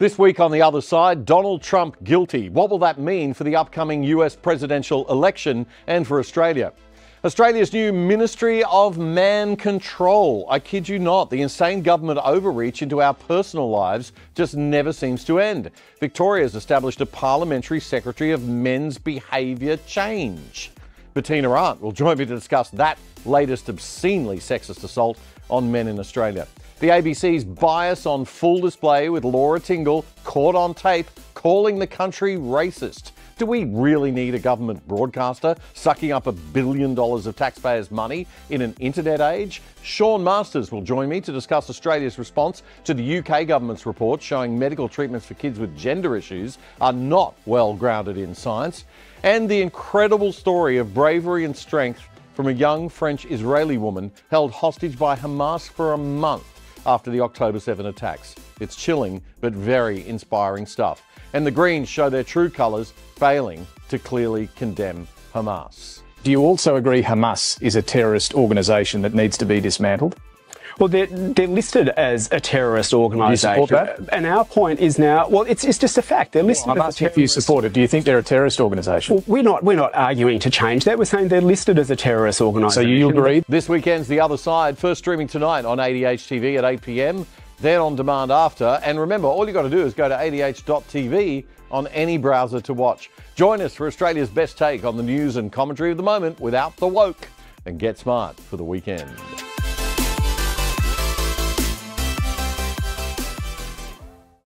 This week on the other side, Donald Trump guilty. What will that mean for the upcoming US presidential election and for Australia? Australia's new Ministry of Man Control. I kid you not, the insane government overreach into our personal lives just never seems to end. Victoria's established a parliamentary secretary of men's behaviour change. Bettina Arndt will join me to discuss that latest obscenely sexist assault on men in Australia. The ABC's bias on full display with Laura Tingle caught on tape calling the country racist. Do we really need a government broadcaster sucking up a billion dollars of taxpayers' money in an internet age? Sean Masters will join me to discuss Australia's response to the UK government's report showing medical treatments for kids with gender issues are not well grounded in science, and the incredible story of bravery and strength from a young French Israeli woman held hostage by Hamas for a month after the October 7 attacks. It's chilling, but very inspiring stuff. And the Greens show their true colours, failing to clearly condemn Hamas. Do you also agree Hamas is a terrorist organisation that needs to be dismantled? Well, they're, they're listed as a terrorist organisation. Do you support that? And our point is now, well, it's, it's just a fact. They're listed well, I'm as a asking if you support it. Do you think they're a terrorist organisation? Well, we're not, we're not arguing to change that. We're saying they're listed as a terrorist organisation. so organisation. you agree? This weekend's The Other Side, first streaming tonight on ADH TV at 8 pm, then on demand after. And remember, all you've got to do is go to adh.tv on any browser to watch. Join us for Australia's best take on the news and commentary of the moment without the woke. And get smart for the weekend.